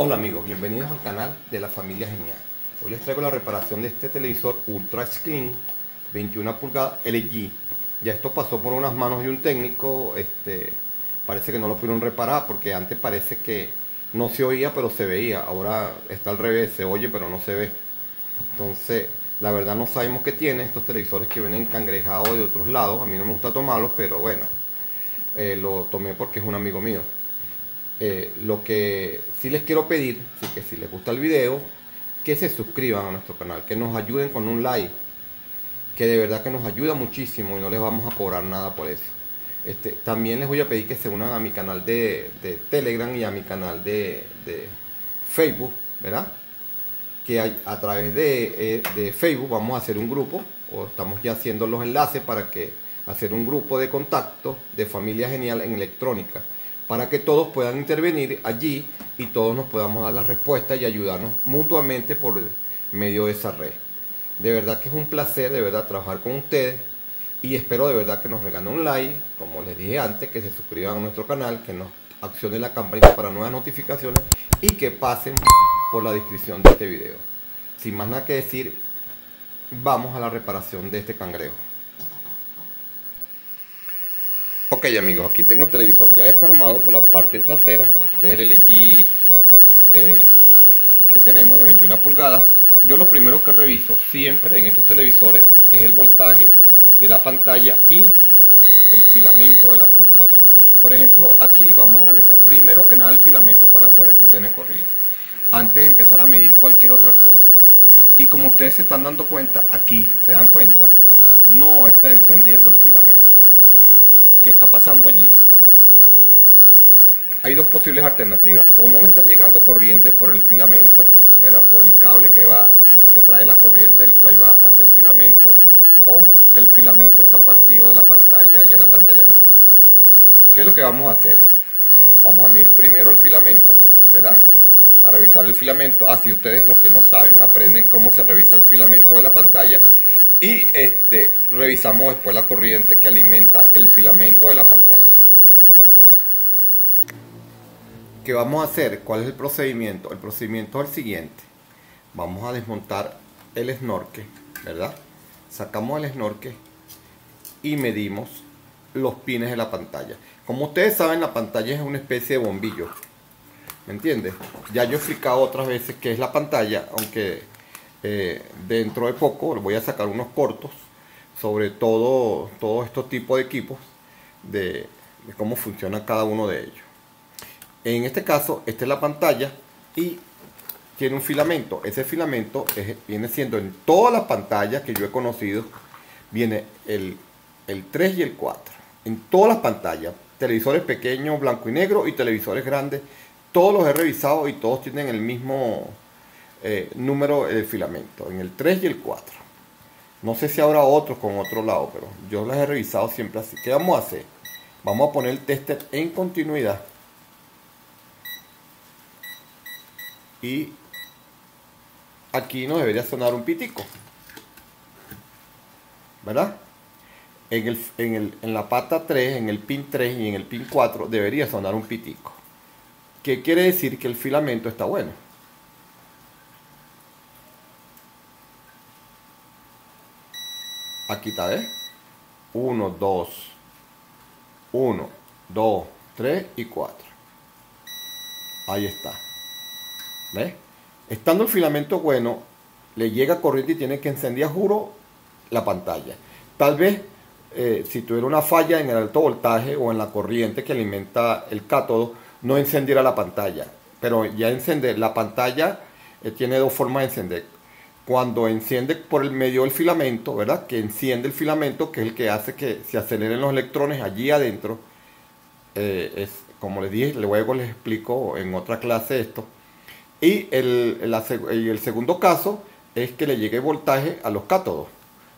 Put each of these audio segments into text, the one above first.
Hola amigos, bienvenidos al canal de la familia Genial. Hoy les traigo la reparación de este televisor Ultra Screen 21 pulgadas LG. Ya esto pasó por unas manos de un técnico, este, parece que no lo pudieron reparar porque antes parece que no se oía pero se veía, ahora está al revés, se oye pero no se ve. Entonces, la verdad no sabemos qué tiene estos televisores que vienen cangrejados de otros lados, a mí no me gusta tomarlos, pero bueno, eh, lo tomé porque es un amigo mío. Eh, lo que sí les quiero pedir, es que si les gusta el video, que se suscriban a nuestro canal, que nos ayuden con un like, que de verdad que nos ayuda muchísimo y no les vamos a cobrar nada por eso. Este, también les voy a pedir que se unan a mi canal de, Telegram y a mi canal de, Facebook, ¿verdad? Que a través de, eh, de Facebook vamos a hacer un grupo, o estamos ya haciendo los enlaces para que hacer un grupo de contacto de familia genial en electrónica para que todos puedan intervenir allí y todos nos podamos dar la respuesta y ayudarnos mutuamente por medio de esa red. De verdad que es un placer, de verdad, trabajar con ustedes y espero de verdad que nos regalen un like, como les dije antes, que se suscriban a nuestro canal, que nos accionen la campanita para nuevas notificaciones y que pasen por la descripción de este video. Sin más nada que decir, vamos a la reparación de este cangrejo. Ok amigos, aquí tengo el televisor ya desarmado por la parte trasera. Este es el LG eh, que tenemos de 21 pulgadas. Yo lo primero que reviso siempre en estos televisores es el voltaje de la pantalla y el filamento de la pantalla. Por ejemplo, aquí vamos a revisar primero que nada el filamento para saber si tiene corriente. Antes de empezar a medir cualquier otra cosa. Y como ustedes se están dando cuenta, aquí se dan cuenta, no está encendiendo el filamento. ¿Qué está pasando allí? Hay dos posibles alternativas. O no le está llegando corriente por el filamento, ¿verdad? Por el cable que va, que trae la corriente del flyback hacia el filamento, o el filamento está partido de la pantalla y ya la pantalla no sirve. ¿Qué es lo que vamos a hacer? Vamos a medir primero el filamento, ¿verdad? A revisar el filamento. Así ustedes los que no saben aprenden cómo se revisa el filamento de la pantalla y este, revisamos después la corriente que alimenta el filamento de la pantalla. ¿Qué vamos a hacer? ¿Cuál es el procedimiento? El procedimiento es el siguiente. Vamos a desmontar el snorkel, ¿verdad? Sacamos el snorkel y medimos los pines de la pantalla. Como ustedes saben, la pantalla es una especie de bombillo. ¿Me entiendes? Ya yo he explicado otras veces qué es la pantalla, aunque eh, dentro de poco voy a sacar unos cortos sobre todo, todo estos tipos de equipos de, cómo funciona cada uno de ellos. En este caso, esta es la pantalla y tiene un filamento. Ese filamento viene siendo en todas las pantallas que yo he conocido, viene el, el 3 y el 4. En todas las pantallas, televisores pequeños, blanco y negro y televisores grandes, todos los he revisado y todos tienen el mismo eh, número de filamento, en el 3 y el 4. No sé si habrá otros con otro lado, pero yo las he revisado siempre así. ¿Qué vamos a hacer? Vamos a poner el tester en continuidad. Y aquí nos debería sonar un pitico. ¿Verdad? En, el, en, el, en la pata 3, en el pin 3 y en el pin 4 debería sonar un pitico. ¿Qué quiere decir? Que el filamento está bueno. Aquí está, ¿eh? 1, 2, 1, 2, 3 y 4. Ahí está. ¿Ves? Estando el filamento bueno, le llega corriente y tiene que encender, juro, la pantalla. Tal vez eh, si tuviera una falla en el alto voltaje o en la corriente que alimenta el cátodo, no encendiera la pantalla. Pero ya encender la pantalla eh, tiene dos formas de encender cuando enciende por el medio del filamento, ¿verdad? Que enciende el filamento, que es el que hace que se aceleren los electrones allí adentro. Eh, es, como les dije, luego les explico en otra clase esto. Y el, segundo caso es que le llegue voltaje a los cátodos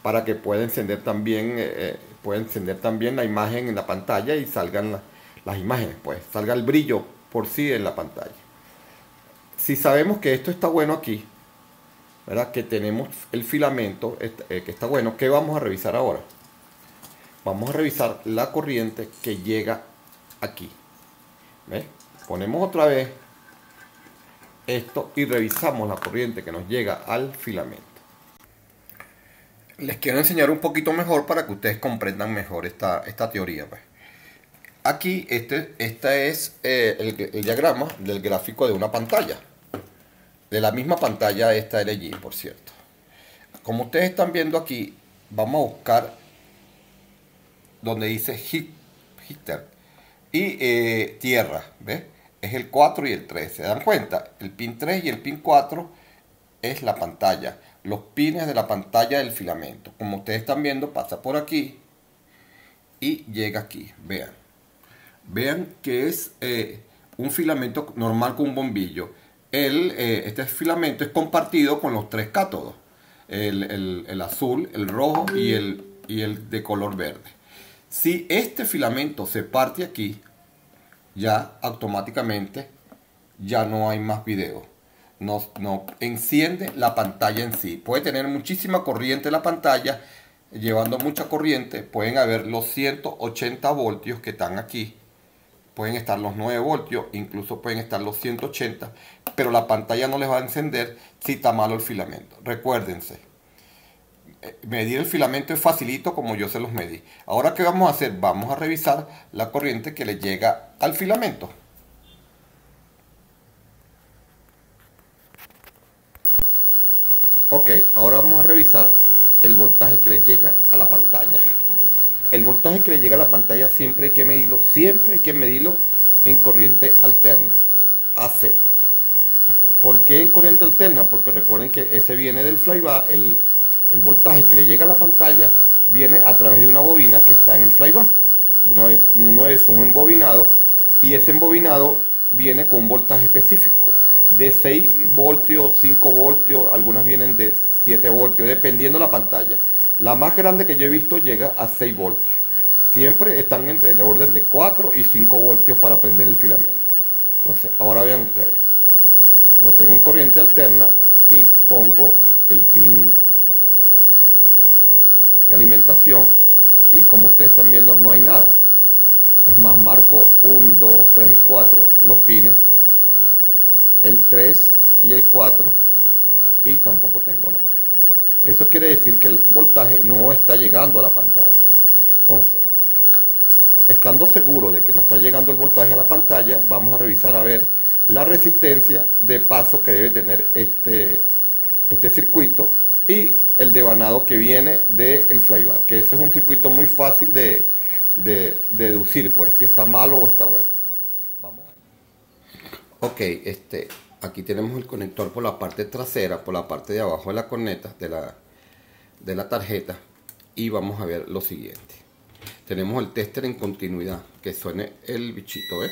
para que pueda encender también, eh, eh, pueda encender también la imagen en la pantalla y salgan las imágenes, pues salga el brillo por sí en la pantalla. Si sabemos que esto está bueno aquí, que tenemos el filamento eh, que está bueno. ¿Qué vamos a revisar ahora? Vamos a revisar la corriente que llega aquí. ¿Ves? Ponemos otra vez esto y revisamos la corriente que nos llega al filamento. Les quiero enseñar un poquito mejor para que ustedes comprendan mejor esta, esta teoría. Pues. Aquí este, es eh, el, diagrama del gráfico de una pantalla. De la misma pantalla esta LG, por cierto. Como ustedes están viendo aquí, vamos a buscar donde dice Hitter y eh, tierra. ¿Ves? es el 4 y el 3. ¿Se dan cuenta? El pin 3 y el pin 4 es la pantalla. Los pines de la pantalla del filamento. Como ustedes están viendo, pasa por aquí y llega aquí. Vean. Vean que es eh, un filamento normal con un bombillo. El, eh, este filamento es compartido con los tres cátodos. El, el azul, el rojo y el, y el de color verde. Si este filamento se parte aquí, ya automáticamente ya no hay más video. No, no enciende la pantalla en sí. Puede tener muchísima corriente la pantalla. Llevando mucha corriente pueden haber los 180 voltios que están aquí. Pueden estar los 9 voltios, incluso pueden estar los 180. Pero la pantalla no les va a encender si está malo el filamento. Recuérdense medir el filamento es facilito como yo se los medí. Ahora, ¿qué vamos a hacer? Vamos a revisar la corriente que le llega al filamento. Ok, ahora vamos a revisar el voltaje que le llega a la pantalla. El voltaje que le llega a la pantalla siempre hay que medirlo, siempre hay que medirlo en corriente alterna, AC. ¿Por qué en corriente alterna? Porque recuerden que ese viene del flyback, el, el voltaje que le llega a la pantalla viene a través de una bobina que está en el flyback. Uno es, uno es un embobinado y ese embobinado viene con un voltaje específico de 6 voltios, 5 voltios, algunas vienen de 7 voltios, dependiendo la pantalla. La más grande que yo he visto llega a 6 voltios. Siempre están entre el orden de 4 y 5 voltios para prender el filamento. Entonces, ahora vean ustedes. Lo tengo en corriente alterna y pongo el pin alimentación y como ustedes están viendo no hay nada. Es más, marco 1, 2, 3 y 4 los pines, el 3 y el 4 y tampoco tengo nada. Eso quiere decir que el voltaje no está llegando a la pantalla. Entonces, estando seguro de que no está llegando el voltaje a la pantalla, vamos a revisar a ver la resistencia de paso que debe tener este, este circuito y el devanado que viene del flyback, que eso es un circuito muy fácil de, deducir, pues, si está malo o está bueno. Vamos. Ok, este, aquí tenemos el conector por la parte trasera, por la parte de abajo de la corneta de la, de la tarjeta y vamos a ver lo siguiente. Tenemos el tester en continuidad, que suene el bichito, ¿eh?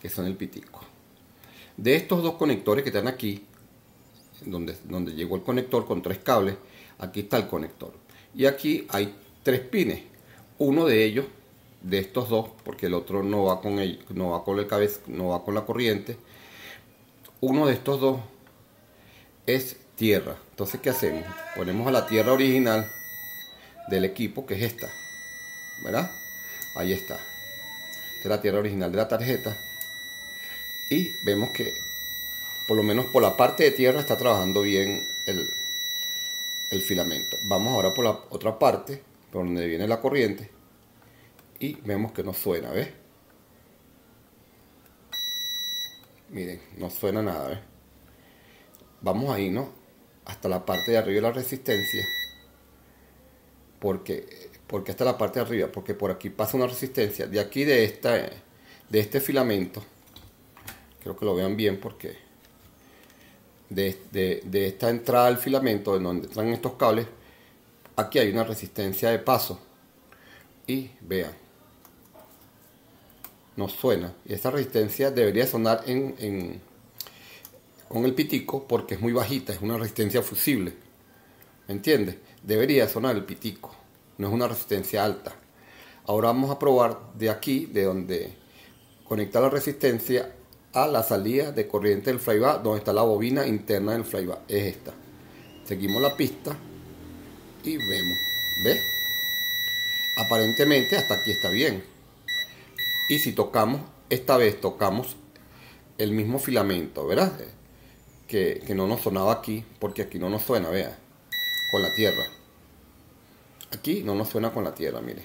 Que suene el pitico. De estos dos conectores que están aquí, donde, donde llegó el conector con tres cables, aquí está el conector. Y aquí hay tres pines. Uno de ellos, de estos dos, porque el otro no va con el, no va con el no va con la corriente. Uno de estos dos es tierra. Entonces, ¿qué hacemos? Ponemos a la tierra original del equipo, que es esta. ¿Verdad? Ahí está. Esta es la tierra original de la tarjeta. Y vemos que por lo menos por la parte de tierra está trabajando bien el, el filamento. Vamos ahora por la otra parte, por donde viene la corriente, y vemos que no suena, ¿ves? Miren, no suena nada, ¿ves? Vamos ahí, ¿no? Hasta la parte de arriba de la resistencia. Porque, porque hasta la parte de arriba, porque por aquí pasa una resistencia. De aquí de esta, de este filamento, creo que lo vean bien porque de, esta entrada al filamento, en donde entran estos cables, aquí hay una resistencia de paso. Y vean, no suena. Y esa resistencia debería sonar en, con el pitico porque es muy bajita, es una resistencia fusible. ¿Me entiendes? Debería sonar el pitico, no es una resistencia alta. Ahora vamos a probar de aquí, de donde conecta la resistencia a la salida de corriente del flyback, donde está la bobina interna del flyback. Es esta. Seguimos la pista y vemos. ¿Ves? Aparentemente hasta aquí está bien. Y si tocamos, esta vez tocamos el mismo filamento, ¿verdad? que, que no nos sonaba aquí, porque aquí no nos suena, vea, con la tierra. Aquí no nos suena con la tierra, mire.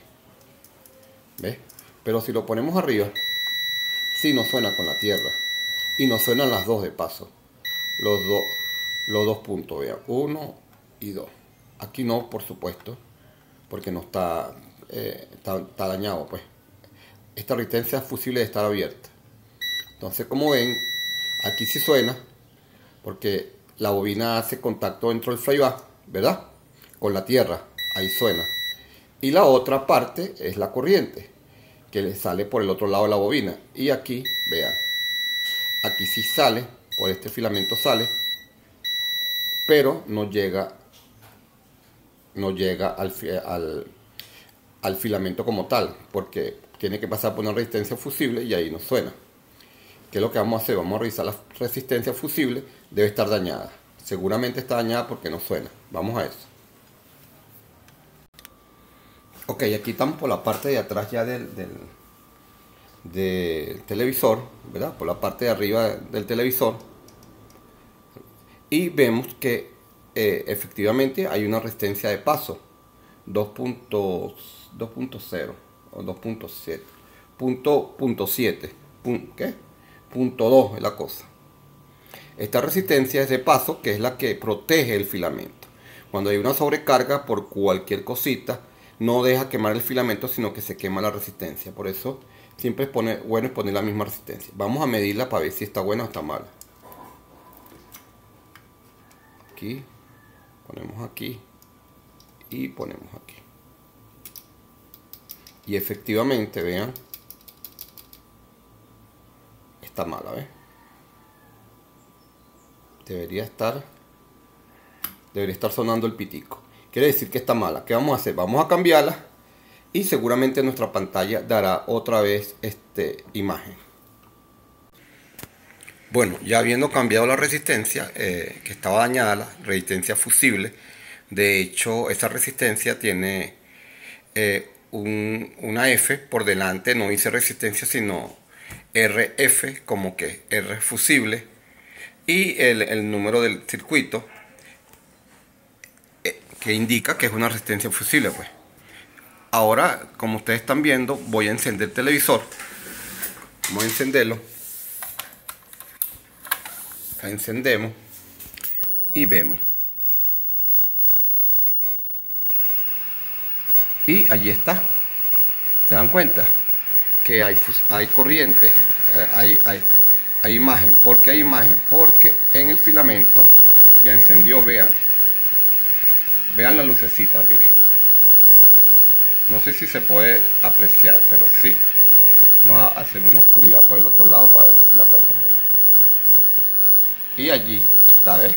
¿Ves? Pero si lo ponemos arriba, sí nos suena con la tierra. Y nos suenan las dos de paso. Los, dos los dos puntos, vean. Uno y dos. Aquí no, por supuesto, porque no está, eh, está, dañado, pues. Esta resistencia fusible debe estar abierta. Entonces, como ven, aquí sí suena, porque la bobina hace contacto dentro del flyback, ¿verdad? Con la tierra, ahí suena. Y la otra parte es la corriente, que le sale por el otro lado de la bobina. Y aquí, vean, aquí sí sale, por este filamento sale, pero no llega, no llega al filamento como tal, porque tiene que pasar por una resistencia fusible y ahí no suena. ¿Qué es lo que vamos a hacer? Vamos a revisar la resistencia fusible, debe estar dañada. Seguramente está dañada porque no suena. Vamos a eso. Ok, aquí estamos por la parte de atrás ya del, televisor, ¿verdad? Por la parte de arriba del televisor. Y vemos que eh, efectivamente hay una resistencia de paso. 2.0 o 2.7. Punto, punto 7. ¿Qué? Punto 2 es la cosa. Esta resistencia es de paso, que es la que protege el filamento. Cuando hay una sobrecarga por cualquier cosita, no deja quemar el filamento, sino que se quema la resistencia. Por eso siempre es poner, bueno es poner la misma resistencia. Vamos a medirla para ver si está buena o está mala. Aquí, ponemos aquí y ponemos aquí. Y efectivamente, vean, está mala, ¿ves? Debería estar, debería estar sonando el pitico. Quiere decir que está mala. ¿Qué vamos a hacer? Vamos a cambiarla y seguramente nuestra pantalla dará otra vez este imagen. Bueno, ya habiendo cambiado la resistencia, eh, que estaba dañada, la resistencia fusible, de hecho esa resistencia tiene eh, una F por delante, no dice resistencia sino RF, como que R fusible, y el número del circuito que indica que es una resistencia fusible pues. Ahora, como ustedes están viendo, voy a encender el televisor. Vamos a encenderlo. Acá encendemos y vemos. Y allí está. ¿Se dan cuenta? Que hay, hay corriente, eh, hay, hay, hay imagen. ¿Por qué hay imagen? Porque en el filamento ya encendió, vean Vean la lucecita, mire. No sé si se puede apreciar, pero sí. Vamos a hacer una oscuridad por el otro lado para ver si la podemos ver. Y allí está, ¿ves?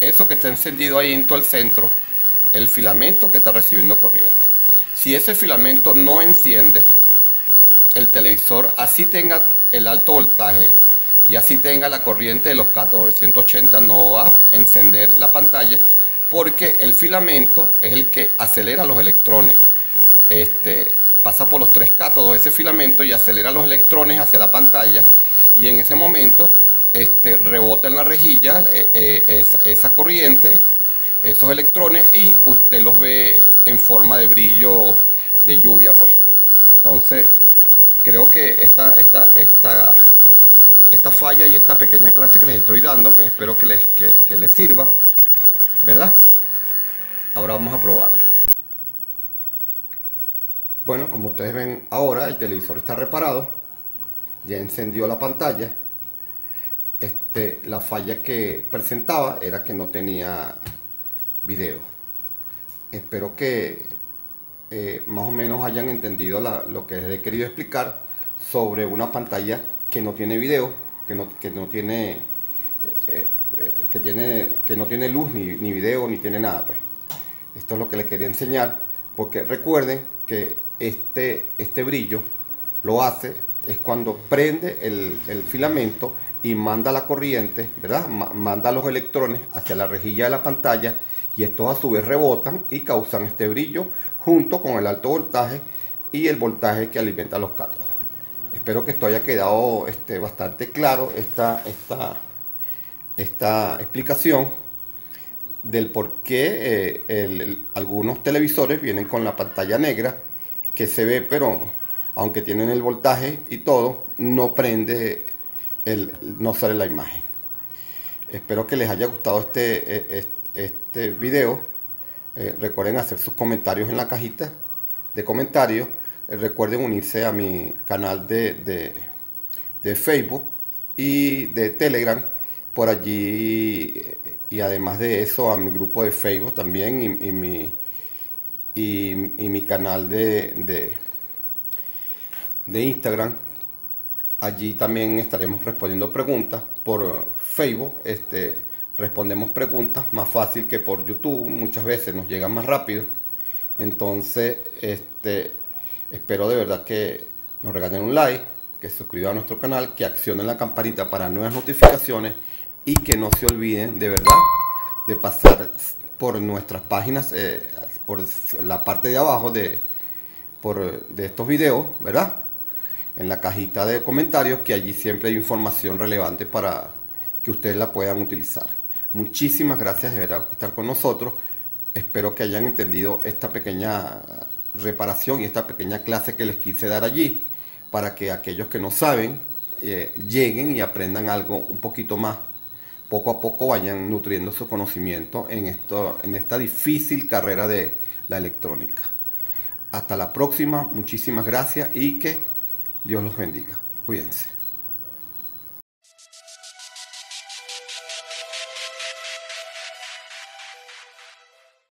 Eso que está encendido ahí en todo el centro, el filamento que está recibiendo corriente. Si ese filamento no enciende, el televisor así tenga el alto voltaje y así tenga la corriente de los cátodos de 180 no va a encender la pantalla porque el filamento es el que acelera los electrones. Este, pasa por los tres cátodos ese filamento y acelera los electrones hacia la pantalla y en ese momento este, rebota en la rejilla eh, eh, esa, corriente, esos electrones y usted los ve en forma de brillo de lluvia pues. Entonces creo que esta, esta, esta, esta falla y esta pequeña clase que les estoy dando, que espero que les, que les sirva, ¿verdad? Ahora vamos a probarlo. Bueno, como ustedes ven ahora, el televisor está reparado. Ya encendió la pantalla. Este, la falla que presentaba era que no tenía video. Espero que eh, más o menos hayan entendido lo que les he querido explicar sobre una pantalla que no tiene video, que no, que no tiene eh, eh, que tiene que no tiene luz ni, ni video ni tiene nada pues esto es lo que les quería enseñar, porque recuerden que este, este brillo lo hace es cuando prende el, filamento y manda la corriente, ¿verdad? manda los electrones hacia la rejilla de la pantalla y estos a su vez rebotan y causan este brillo junto con el alto voltaje y el voltaje que alimenta los cátodos. Espero que esto haya quedado este, bastante claro, esta, esta, esta explicación del por qué eh, algunos televisores vienen con la pantalla negra que se ve, pero aunque tienen el voltaje y todo, no prende, el, no sale la imagen. Espero que les haya gustado este, e, este video. Eh, recuerden hacer sus comentarios en la cajita de comentarios. Eh, recuerden unirse a mi canal de, de, Facebook y de Telegram. Por allí, y además de eso, a mi grupo de Facebook también y, mi, y, mi canal de, de Instagram. Allí también estaremos respondiendo preguntas por Facebook. Este, respondemos preguntas más fácil que por YouTube. Muchas veces nos llegan más rápido. Entonces, este, espero de verdad que nos regalen un like, que suscriban a nuestro canal, que accionen la campanita para nuevas notificaciones y que no se olviden de verdad de pasar por nuestras páginas, eh, por la parte de abajo de, por, de estos videos, ¿verdad? En la cajita de comentarios, que allí siempre hay información relevante para que ustedes la puedan utilizar. Muchísimas gracias de verdad por estar con nosotros. Espero que hayan entendido esta pequeña reparación y esta pequeña clase que les quise dar allí para que aquellos que no saben eh, lleguen y aprendan algo un poquito más. Poco a poco vayan nutriendo su conocimiento en, en esta difícil carrera de la electrónica. Hasta la próxima, muchísimas gracias y que Dios los bendiga. Cuídense.